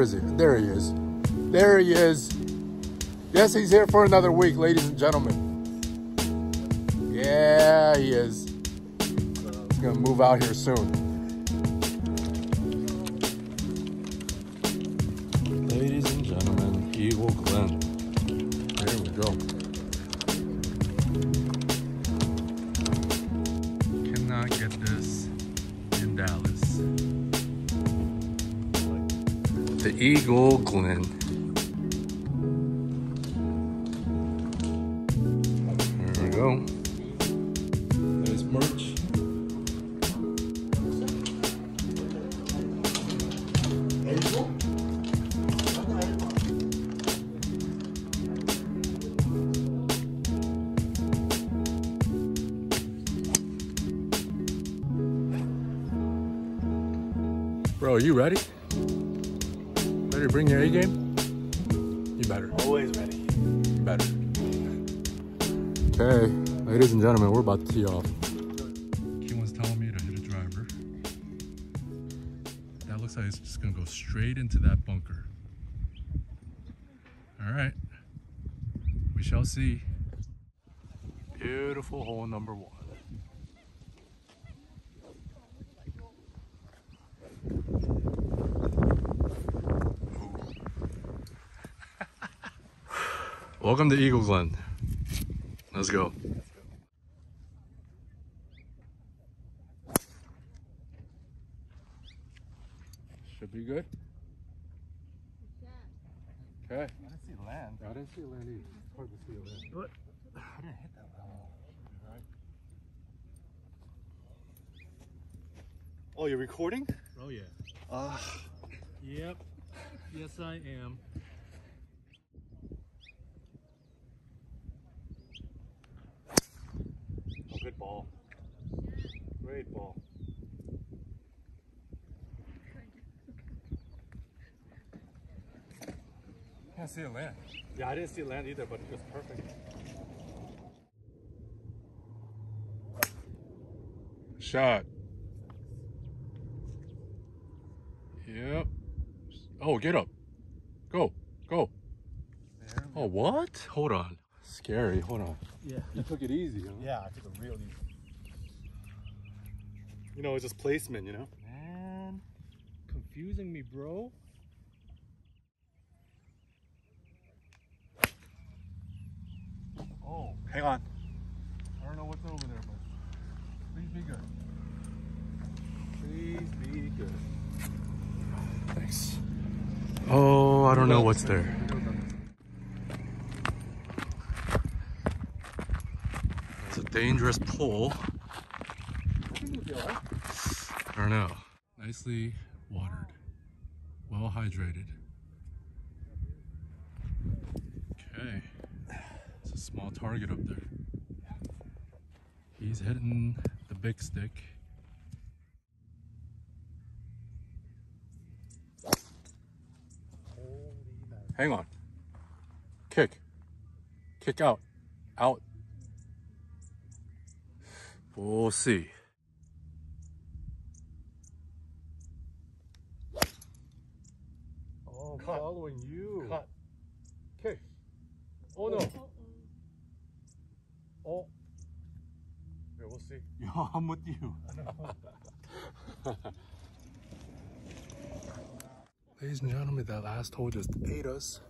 Where is he? There he is. There he is. Yes, he's here for another week, ladies and gentlemen. Yeah, he is. He's gonna move out here soon. The There we go. There's merch. Bro, are you ready? Ready to bring your A game? You better. Always ready. You better. Okay, ladies and gentlemen, we're about to tee off. Keelan's telling me to hit a driver. That looks like it's just gonna go straight into that bunker. All right, we shall see. Beautiful hole number one. Welcome to Eagle Glen. Let's go. Should be good. Okay. I didn't see land. I didn't see land either. It's hard to see land. But I didn't hit that well. Oh, you're recording? Oh yeah. Uh, Yep. Yes, I am. oh, good ball. Great ball. I Can't see a land. Yeah, I didn't see land either, but it was perfect. Shot. Yep. Oh, get up. Go. Go. Oh, what? Hold on. Scary. Hold on. Yeah. You took it easy, huh? Yeah, I took a real easy. You know, it's just placement, you know? Man, confusing me, bro. Oh, hang on. I don't know what's over there, but please be good. Please be good. Thanks. Oh, I don't know what's there. It's a dangerous pull. I don't know. Nicely watered, well hydrated. Okay, it's a small target up there. He's hitting the big stick. Hang on. Kick. Kick out. Out. We'll see. Oh, I'm Cut. following you. Cut. Kick. Oh no. Oh. Yeah, we'll see. Yo, I'm with you. Ladies and gentlemen, that last hole just ate us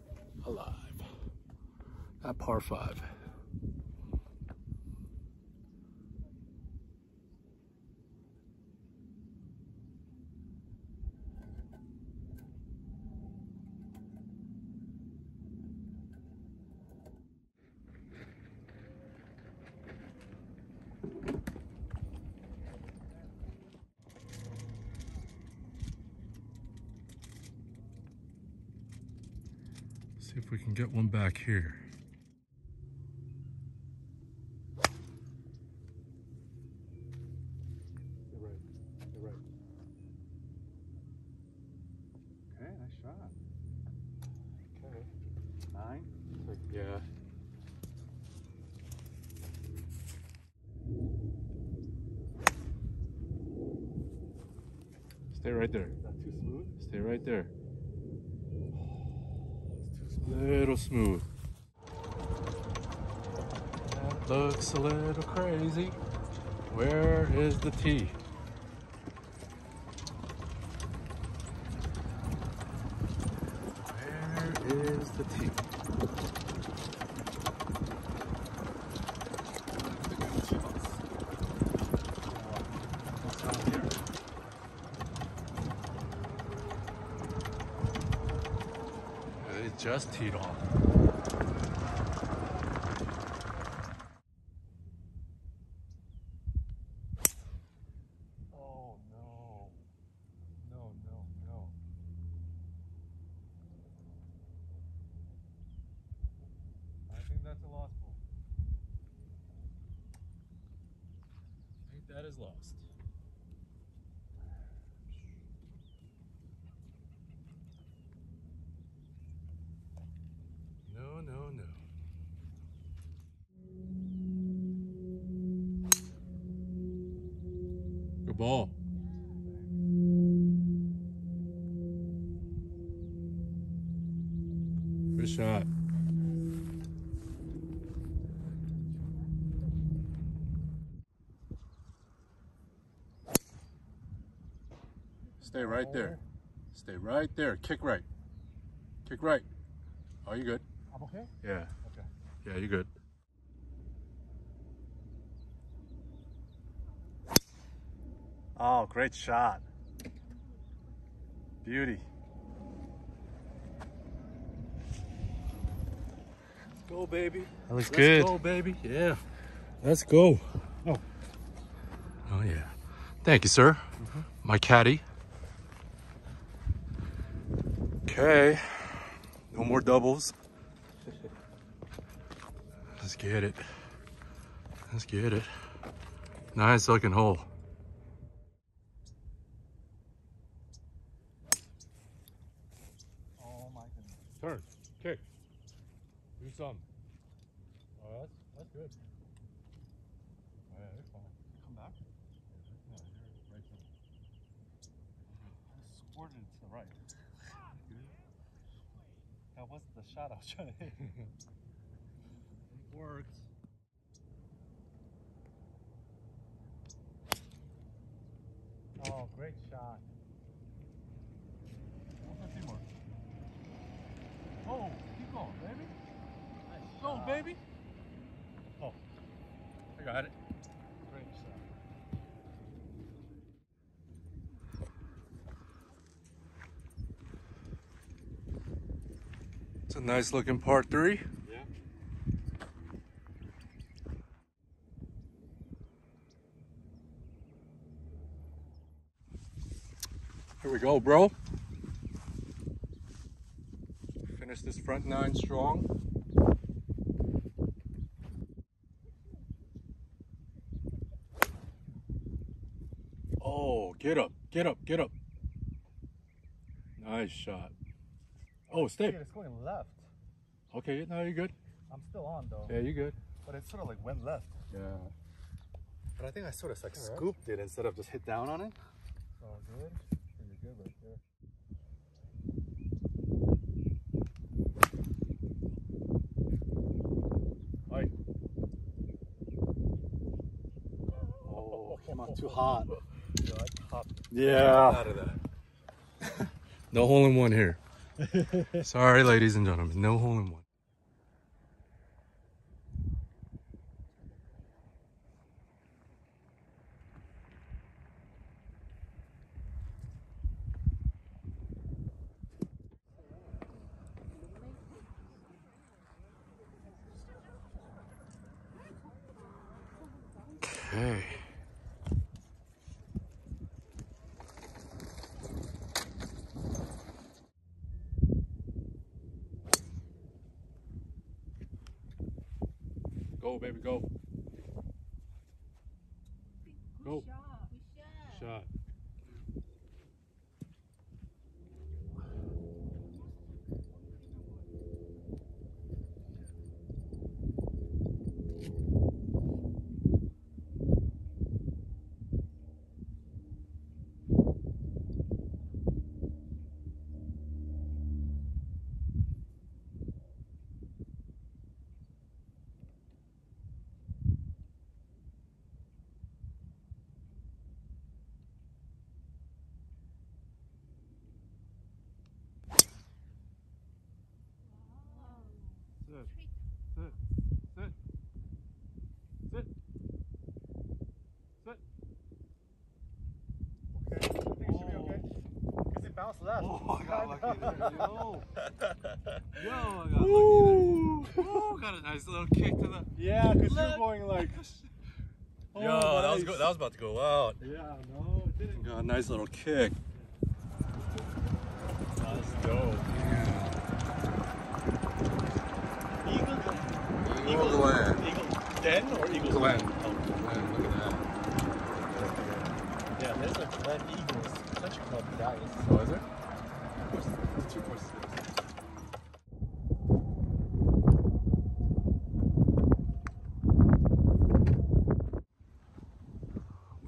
alive. That par five. If we can get one back here. You're right. You're right. Okay, nice shot. Okay. Nine. Yeah. Stay right there. Is that too smooth? Stay right there. Little smooth. That looks a little crazy. Where is the tee? Where is the tee? It teed off. Oh no. No, no, no. I think that's a lost ball. I think that is lost. No, no, no. Good ball. Good shot. Stay right there. Stay right there. Kick right. Kick right. Oh, you good? I'm okay? Yeah. Okay. Yeah, you're good. Oh, great shot. Beauty. Let's go, baby. That looks Let's good. go, baby. Yeah. Let's go. Oh. Oh, yeah. Thank you, sir. Mm-hmm. My caddy. Okay. No more doubles. Let's get it. Let's get it. Nice looking hole. Oh my goodness. Turn. Kick. Do something. Oh, that's, that's good. Oh, yeah, it's fine. Come back. No, you're right there. Squirted it to the right. That wasn't the shot I was trying to hit. it Works. Oh, great shot. Oh, keep going, baby. Go, baby. Oh, I got it. Great shot. It's a nice looking par three. Yeah. Here we go, bro. Finish this front nine strong. Oh, get up, get up, get up. Nice shot. Oh, stay. It's going left. Okay, now you're good. I'm still on though. Yeah, you're good. But it sort of like went left. Yeah. But I think I sort of like Alright. scooped it instead of just hit down on it. So good. Pretty good right there. Hi. Oh, came out too hot. Yeah, I popped Yeah. out of that. No hole in one here. Sorry, ladies and gentlemen, no hole in one. Go, baby, go. Go. Shot. Bounce left. Oh, I got lucky there. Yo. Yo, I got Ooh. lucky there. Oh, got a nice little kick to the. Yeah, because you're going like. Oh, Yo, Oh, that was nice. good. That was about to go out. Yeah, no, it didn't. Got a nice little kick. Let's go. Eagle. Eagle Glen. Eagle Den or Eagle Glen. Oh, Man, look at that. yeah, there's a Glen Eagles Country Club in Dallas. Oh, is there? Two courses.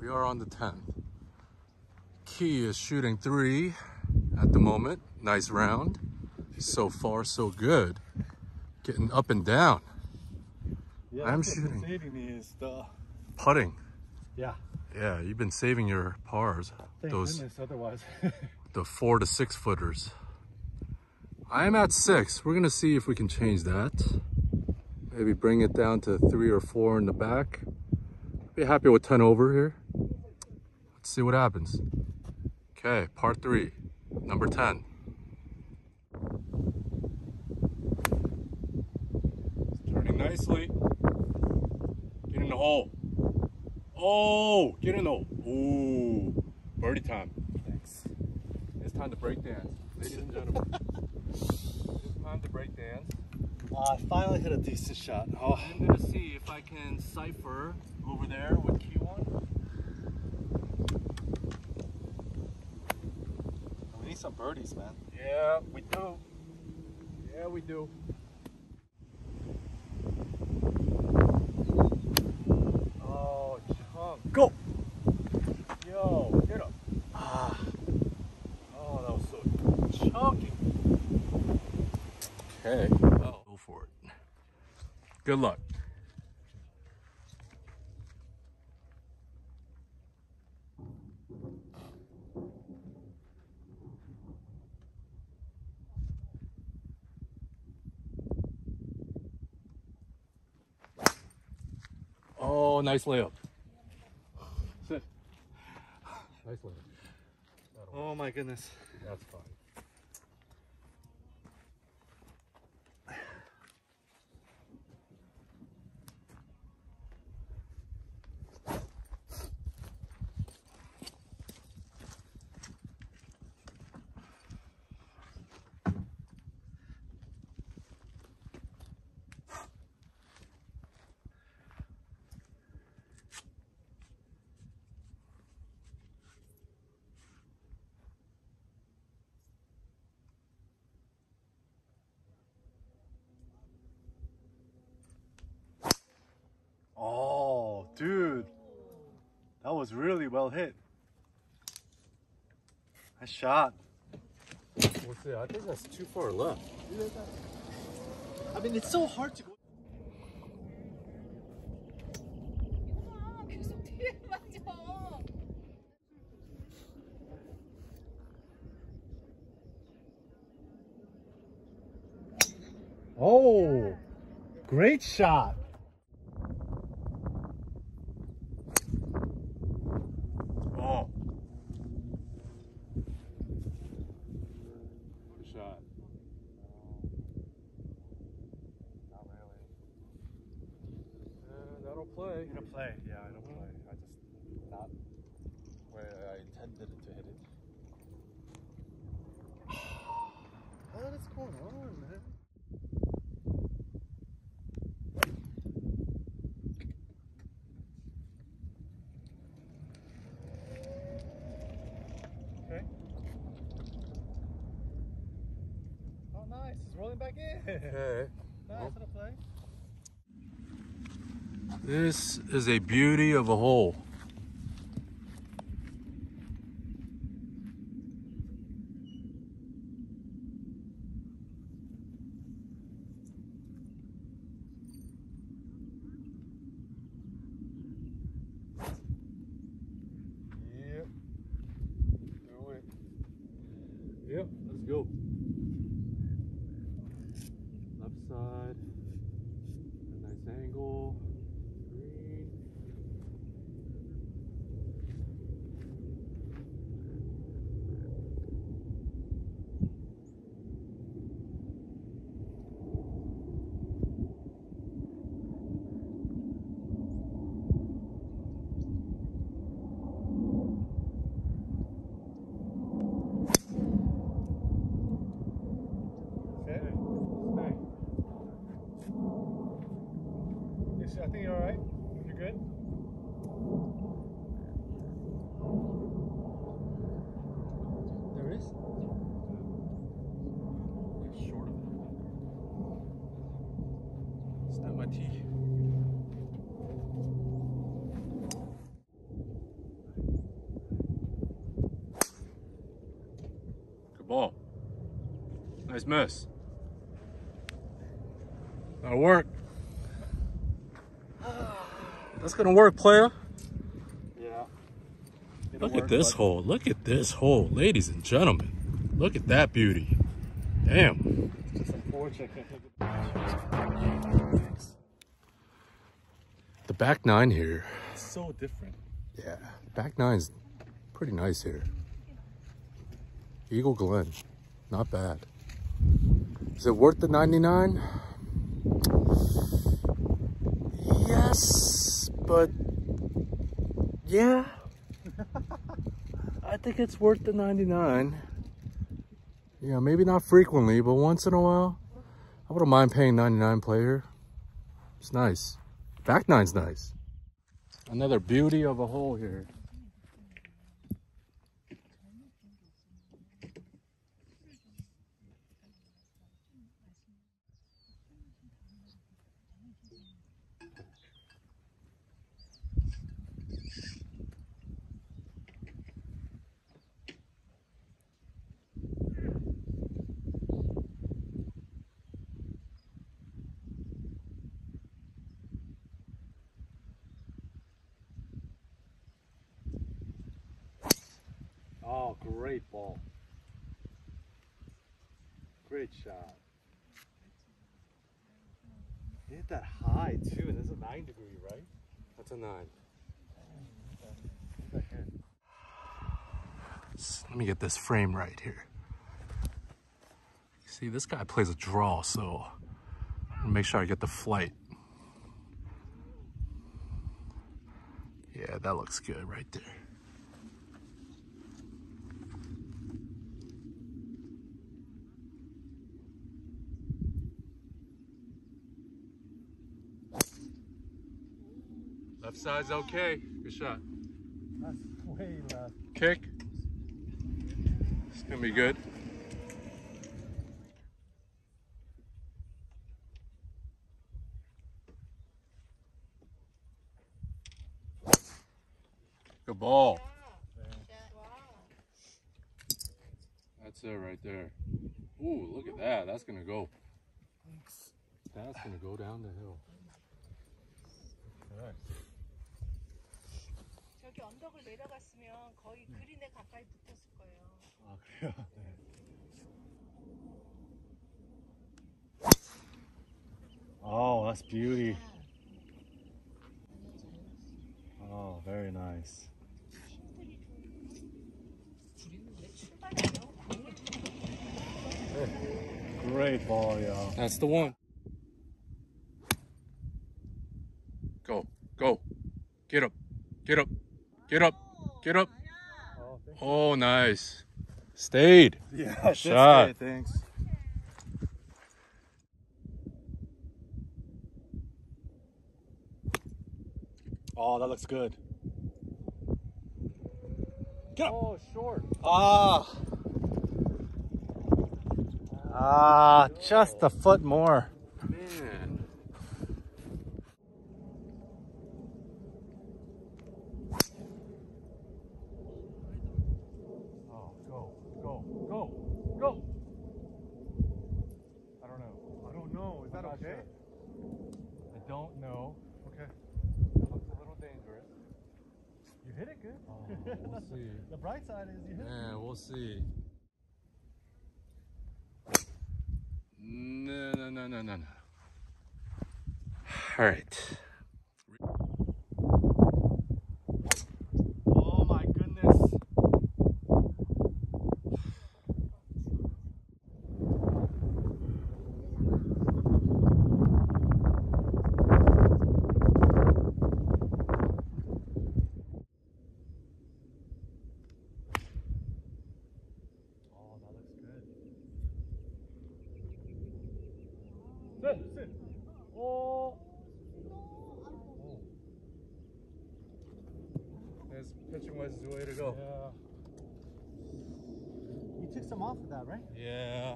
We are on the 10th. Key is shooting three at the moment. Nice round. So far, so good. Getting up and down. Yeah, I'm shooting. Saving me is the. Putting. Yeah. Yeah, you've been saving your pars. Thank Those goodness. Otherwise. the four to six footers. I am at six. We're gonna see if we can change that. Maybe bring it down to three or four in the back. Be happy with 10 over here. Let's see what happens. Okay, par three, number 10. It's turning nicely. Get in the hole. Oh, get in hole. Ooh, birdie time. Thanks. It's time to break dance, ladies and gentlemen. it's time to break dance. Uh, I finally hit a decent shot. Oh, I'm gonna see if I can cipher over there with Kiwon. we need some birdies, man. Yeah, we do. Yeah, we do. Oh, chunk. Go. Yo, get up. Ah, Oh, that was so chunky. Okay. Oh, go for it. Good luck. Oh, nice layup. Sit. Nice layup. oh my goodness. That's fine. Oh, Dude, that was really well hit. Nice shot. I think that's too far left. I mean, it's so hard to go. Oh, great shot. Rolling back in. Okay. nice little play. This is a beauty of a hole. Yep. Do it. Yep, let's go. Left side. A nice angle. Green. think you're alright. You're good. There is. Short of it. Snap my tee. Good ball. Nice miss. That'll work. That's gonna work, player. Yeah. Look at this hole. Look at this hole, ladies and gentlemen. Look at that beauty. Damn. Just unfortunate. I can't take it. The back nine here. It's so different. Yeah, back nine's pretty nice here. Eagle Glen, not bad. Is it worth the 99? Yes, but yeah. I think it's worth the 99. Yeah, maybe not frequently, but once in a while, I wouldn't mind paying 99 player. It's nice. Back nine's nice. Another beauty of a hole here. Oh, great ball. Great shot. He hit that high too, and it's a nine degree, right? That's a nine. Look at here. Let me get this frame right here. See, this guy plays a draw, so I'm gonna make sure I get the flight. Yeah, that looks good right there. Left side's okay. Good shot. That's way left. Kick. It's gonna be good. Good ball. That's it right there. Ooh, look at that. That's gonna go. That's gonna go down the hill. 저기 언덕을 내려갔으면 거의 그린에 가까이 붙었을 거예요. 아, 그래요? 네. Oh, that's beauty. Oh, very nice. Great ball, yo. That's the one. Go, go. Get up, get up, get up, get up. Oh, Oh, nice. Stayed. Yeah, that's shot. great, thanks. Oh, that looks good. Get up. Oh, short. Ah. Ah, just a foot more. Man. Oh, go, go, go, go. I don't know. I don't know. Is I'm that not okay? sure. I don't know. Okay. Looks a little dangerous. You hit it good. Oh, we'll see. Side is. Yeah, we'll see. No, no, no, no, no, no. All right. Oh my goodness. Oh, that looks good. Sit, sit. Oh. Pitching wedge is the way to go. You took some off of that, right? Yeah.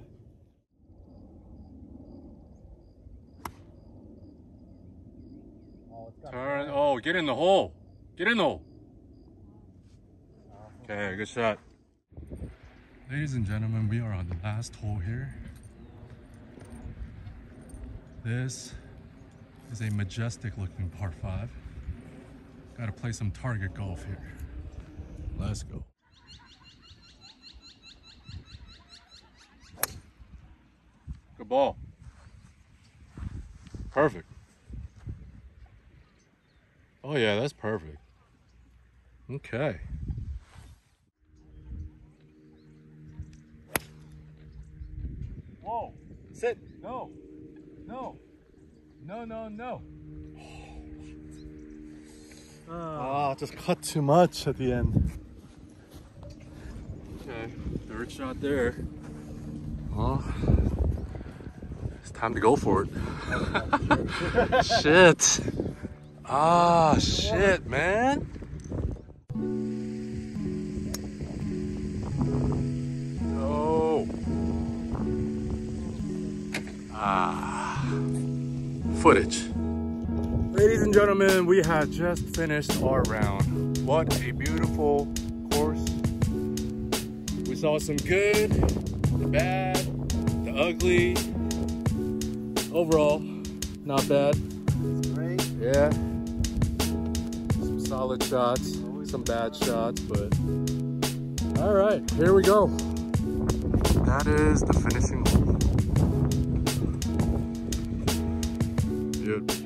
Oh, Turn. Oh, get in the hole. Get in the hole. Okay, good shot. Ladies and gentlemen, we are on the last hole here. This is a majestic looking par five. Gotta play some target golf here. Let's go. Ball. Perfect. Oh yeah, that's perfect. Okay. Whoa. Sit. No. No. No, no, no. Ah, just cut too much at the end. Okay, third shot there. Well, it's time to go for it. shit. Ah, shit, man. No. Ah. Footage. Ladies and gentlemen, we have just finished our round. What a beautiful course. We saw some good, the bad, the ugly. Overall, not bad. great. Yeah. Some solid shots, some bad shots, but all right, here we go. That is the finishing hole. Dude.